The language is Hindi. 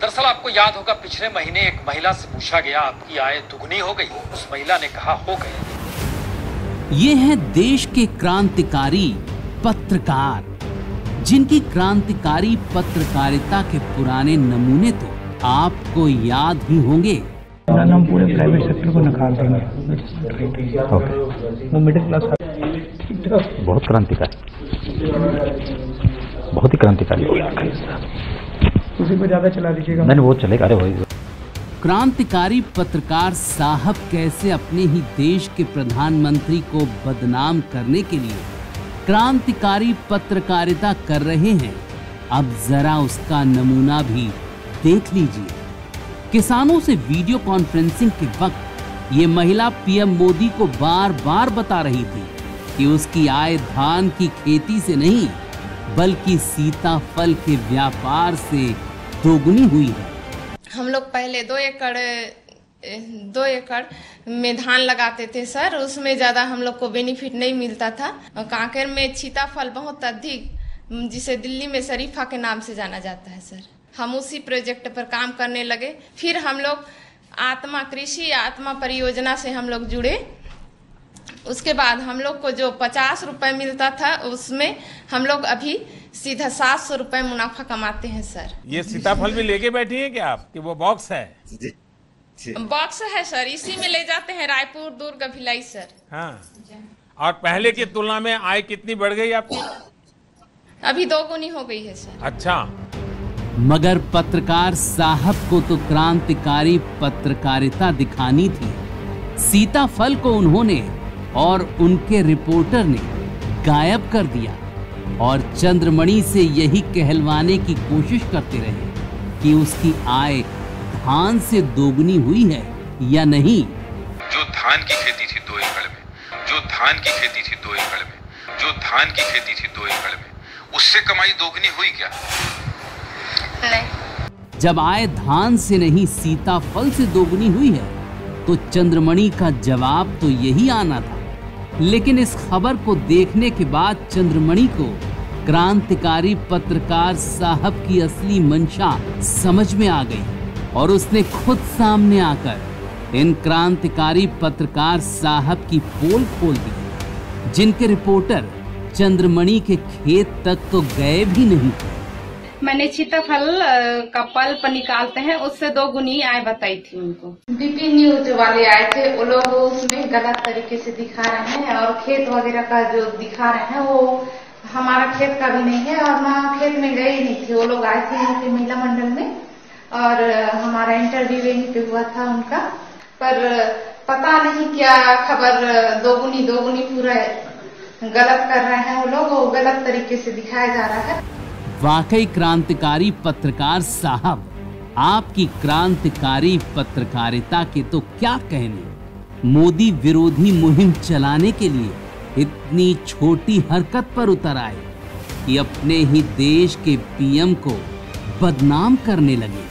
दरअसल आपको याद होगा पिछले महीने एक महिला से पूछा गया आपकी आय दुगनी हो गई। उस महिला ने कहा हो गई। ये है देश के क्रांतिकारी पत्रकार जिनकी क्रांतिकारी पत्रकारिता के पुराने नमूने तो आपको याद ही होंगे। हम पूरे प्राइवेट सेक्टर को नकार देंगे। वो मिडिल क्लास बहुत क्रांतिकारी। बहुत ही क्रांतिकारी। हो गया उसी को ज़्यादा चला दीजिएगा नहीं नहीं, वो चलेगा अरे वही। क्रांतिकारी पत्रकार साहब कैसे अपने ही देश के प्रधानमंत्री को बदनाम करने के लिए क्रांतिकारी पत्रकारिता कर रहे हैं? अब जरा उसका नमूना भी देख लीजिए। किसानों से वीडियो कॉन्फ्रेंसिंग के वक्त ये महिला पीएम मोदी को बार बार बता रही थी कि उसकी आय धान की खेती से नहीं बल्कि सीताफल के व्यापार से दोगुनी हुई है। हम लोग पहले दो एकड़ दो एकड़ में धान लगाते थे, सर। उसमें ज़्यादा हम लोग को बेनिफिट नहीं मिलता था। और कांकेर में सीताफल बहुत अधिक, जिसे दिल्ली में शरीफा के नाम से जाना जाता है, सर। हम उसी प्रोजेक्ट पर काम करने लगे। फिर हम लोग आत्मा कृषि, आत्मा परियोजना से हम लोग जुड़े। उसके बाद हम लोग को जो पचास रुपए मिलता था, उसमें हम लोग अभी सीधा सात सौ रुपए मुनाफा कमाते हैं सर। ये सीताफल भी लेके बैठी है क्या आप? कि वो बॉक्स है? बॉक्स है सर। इसी में ले जाते हैं रायपुर दुर्ग भिलाई सर। हाँ। और पहले की तुलना में आय कितनी बढ़ गई आपकी? अभी दो गुनी हो गई है सर। अच्छा। मगर पत्रकार साहब को तो क्रांतिकारी पत्रकारिता दिखानी थी। सीताफल को उन्होंने और उनके रिपोर्टर ने गायब कर दिया। और चंद्रमणि से यही कहलवाने की कोशिश करते रहे कि उसकी आय धान से दोगुनी हुई है या नहीं। जो धान की खेती थी दो एकड़ में जो धान की खेती थी दो एकड़ में जो धान की खेती थी दो एकड़ में उससे कमाई दोगुनी हुई क्या? नहीं। जब आय धान से नहीं सीताफल से दोगुनी हुई है तो चंद्रमणि का जवाब तो यही आना था। लेकिन इस खबर को देखने के बाद चंद्रमणि को क्रांतिकारी पत्रकार साहब की असली मंशा समझ में आ गई और उसने खुद सामने आकर इन क्रांतिकारी पत्रकार साहब की पोल खोल दी। जिनके रिपोर्टर चंद्रमणि के खेत तक तो गए भी नहीं मैंने सीताफल का पल्प निकालते हैं, उससे दो गुनी आय बताई थी उनको। बीपी न्यूज़ वाले आए थे, वो लोग उसमें गलत तरीके से दिखा रहे हैं और खेत वगैरह का जो दिखा रहे हैं, वो हमारा खेत का भी नहीं है और वहाँ खेत में गई नहीं थी। वो लोग आए थे यहाँ पे महिला मंडल में और हमारा इंटरव्यू यहीं पे हुआ था उनका। पर पता नहीं क्या खबर दोगुनी दोगुनी पूरा गलत कर रहे हैं वो लोग, वो गलत तरीके से दिखाया जा रहा है। वाकई क्रांतिकारी पत्रकार साहब, आपकी क्रांतिकारी पत्रकारिता के तो क्या कहने? मोदी विरोधी मुहिम चलाने के लिए इतनी छोटी हरकत पर उतर आए कि अपने ही देश के पीएम को बदनाम करने लगे।